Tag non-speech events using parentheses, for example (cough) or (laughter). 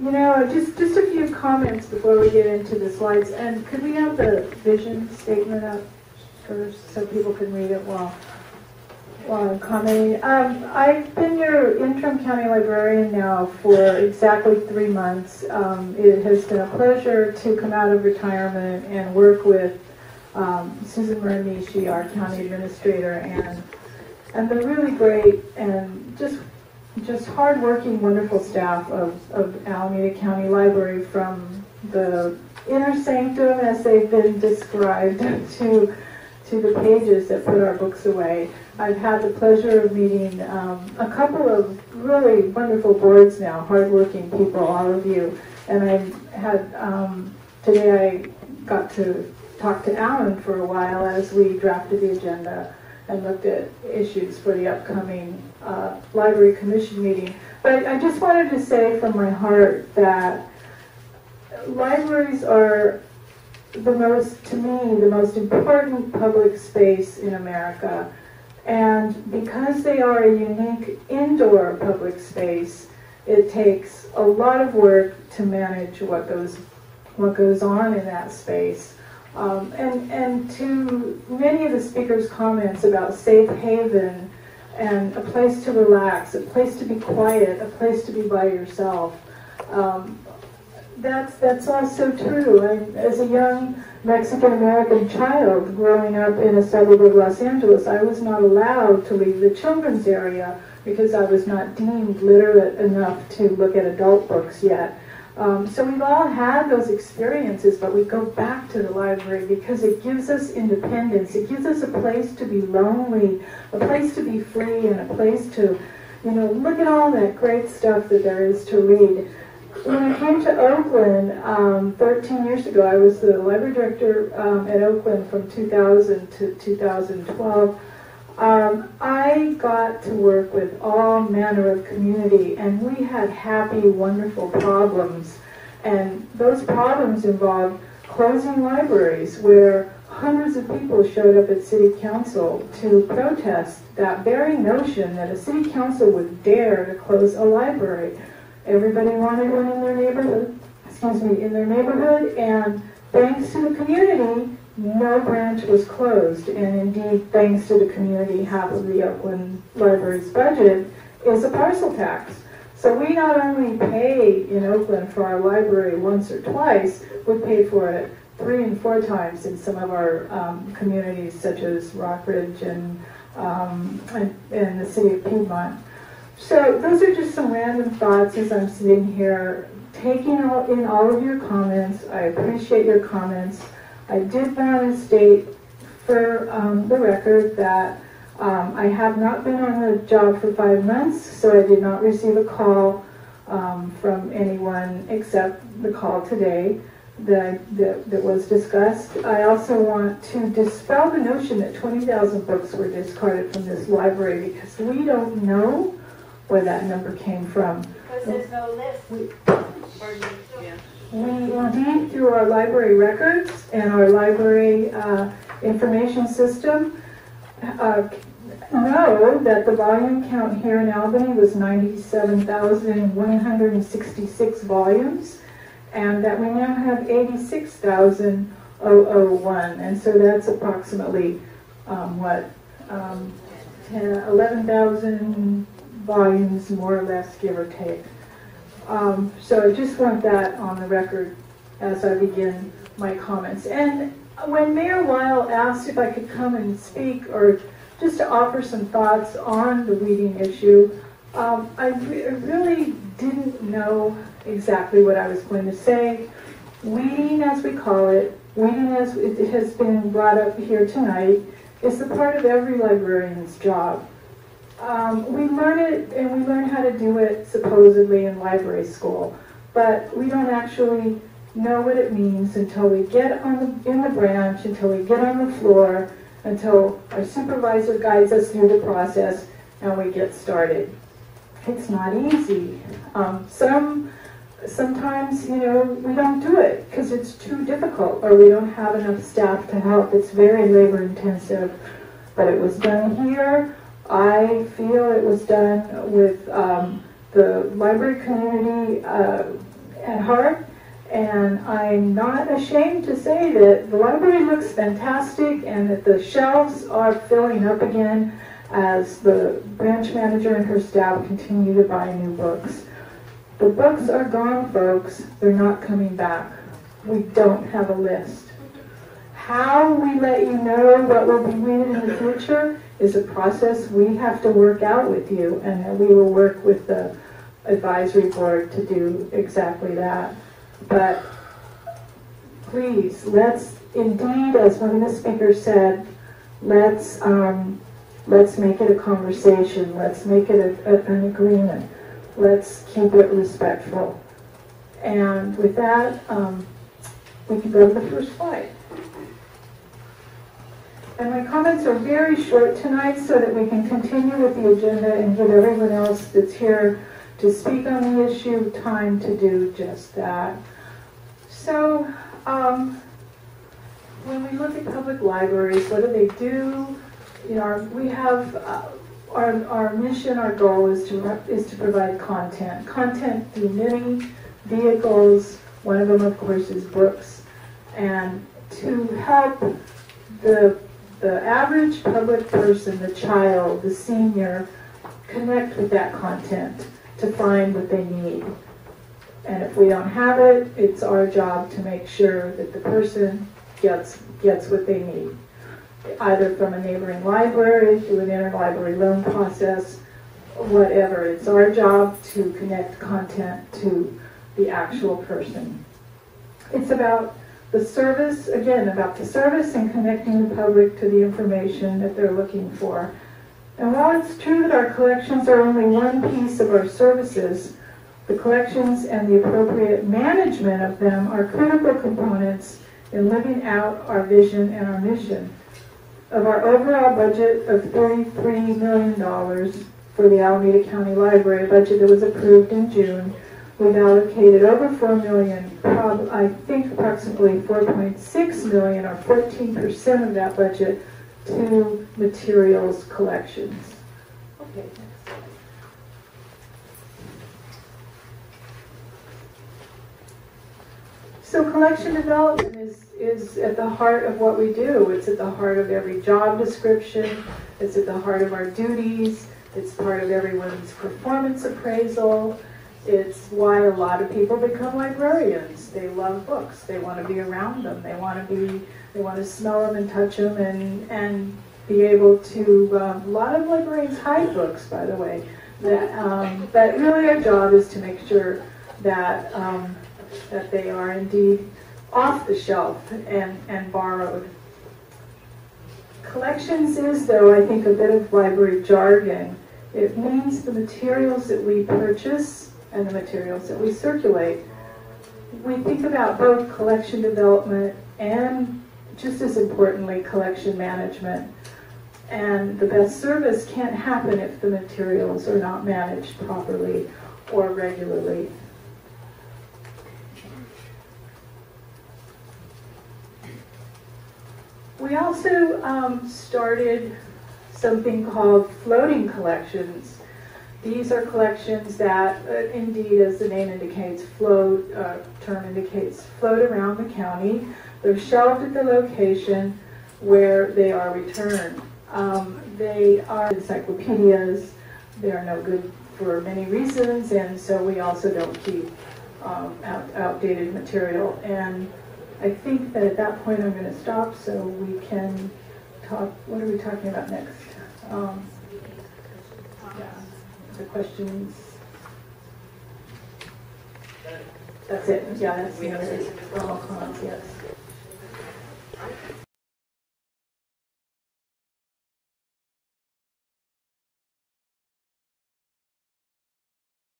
You know, just, just a few comments before we get into the slides. And could we have the vision statement up first so people can read it while, while I'm commenting? Um, I've been your interim county librarian now for exactly three months. Um, it has been a pleasure to come out of retirement and work with um, Susan Muranishi, our county administrator, and and the really great and just just hardworking, wonderful staff of, of Alameda County Library from the inner sanctum as they've been described (laughs) to to the pages that put our books away. I've had the pleasure of meeting um, a couple of really wonderful boards now, hardworking people, all of you. And I had um, today I got to talk to Alan for a while as we drafted the agenda and looked at issues for the upcoming uh, library commission meeting. But I just wanted to say from my heart that libraries are the most, to me, the most important public space in America. And because they are a unique indoor public space, it takes a lot of work to manage what goes, what goes on in that space. Um, and, and to many of the speakers' comments about safe haven and a place to relax, a place to be quiet, a place to be by yourself. Um, that's that's also true. And as a young Mexican American child growing up in a suburb of Los Angeles, I was not allowed to leave the children's area because I was not deemed literate enough to look at adult books yet. Um, so we've all had those experiences, but we go back to the library because it gives us independence. It gives us a place to be lonely, a place to be free, and a place to, you know, look at all that great stuff that there is to read. When I came to Oakland um, 13 years ago, I was the library director um, at Oakland from 2000 to 2012. Um, I got to work with all manner of community, and we had happy, wonderful problems. And those problems involved closing libraries where hundreds of people showed up at city council to protest that very notion that a city council would dare to close a library. Everybody wanted one in their neighborhood, excuse me, in their neighborhood, and thanks to the community, no branch was closed, and indeed, thanks to the community, half of the Oakland Library's budget is a parcel tax. So we not only pay in Oakland for our library once or twice, we pay for it three and four times in some of our um, communities, such as Rockridge and, um, and, and the city of Piedmont. So those are just some random thoughts as I'm sitting here, taking all, in all of your comments. I appreciate your comments. I did want to state for um, the record that um, I have not been on the job for five months, so I did not receive a call um, from anyone except the call today that, that, that, was discussed. I also want to dispel the notion that 20,000 books were discarded from this library because we don't know where that number came from. Because there's no list. We, we through our library records and our library uh, information system, uh, know that the volume count here in Albany was 97,166 volumes, and that we now have 86,001, and so that's approximately um, what um, 11,000 volumes, more or less, give or take. Um, so I just want that on the record as I begin my comments. And when Mayor Weil asked if I could come and speak or just to offer some thoughts on the weeding issue, um, I re really didn't know exactly what I was going to say. Weeding, as we call it, weeding as it has been brought up here tonight, is the part of every librarian's job. Um, we learn it and we learn how to do it supposedly in library school, but we don't actually know what it means until we get on the, in the branch, until we get on the floor, until our supervisor guides us through the process and we get started. It's not easy. Um, some sometimes you know we don't do it because it's too difficult or we don't have enough staff to help. It's very labor intensive, but it was done here I feel it was done with um, the library community uh, at heart. And I'm not ashamed to say that the library looks fantastic and that the shelves are filling up again as the branch manager and her staff continue to buy new books. The books are gone, folks. They're not coming back. We don't have a list. How we let you know what will be needed in the future is a process we have to work out with you, and we will work with the advisory board to do exactly that. But please, let's indeed, as one of the speakers said, let's um, let's make it a conversation. Let's make it a, a, an agreement. Let's keep it respectful. And with that, um, we can go to the first slide. And my comments are very short tonight so that we can continue with the agenda and give everyone else that's here to speak on the issue time to do just that. So, um, when we look at public libraries, what do they do? You know, we have uh, our, our mission, our goal is to is to provide content. Content through many vehicles. One of them, of course, is books, and to help the the average public person, the child, the senior, connect with that content to find what they need. And if we don't have it, it's our job to make sure that the person gets gets what they need, either from a neighboring library, through an interlibrary loan process, whatever. It's our job to connect content to the actual person. It's about the service, again, about the service and connecting the public to the information that they're looking for. And while it's true that our collections are only one piece of our services, the collections and the appropriate management of them are critical components in living out our vision and our mission. Of our overall budget of $33 million for the Alameda County Library, budget that was approved in June, We've allocated over 4 million, I think approximately 4.6 million or 14% of that budget to materials collections. Okay, next slide. So collection development is, is at the heart of what we do. It's at the heart of every job description. It's at the heart of our duties. It's part of everyone's performance appraisal. It's why a lot of people become librarians. They love books. They want to be around them. They want to be. They want to smell them and touch them and and be able to. Um, a lot of librarians hide books, by the way. That, um, but really, our job is to make sure that um, that they are indeed off the shelf and and borrowed. Collections is, though, I think, a bit of library jargon. It means the materials that we purchase and the materials that we circulate. We think about both collection development and, just as importantly, collection management. And the best service can't happen if the materials are not managed properly or regularly. We also um, started something called floating collections. These are collections that, uh, indeed, as the name indicates, float, uh, term indicates, float around the county. They're shelved at the location where they are returned. Um, they are encyclopedias. They are no good for many reasons, and so we also don't keep um, out, outdated material. And I think that at that point I'm going to stop so we can talk. What are we talking about next? Um, the questions? That's it, yeah, that's. We have specific. Oh, yes.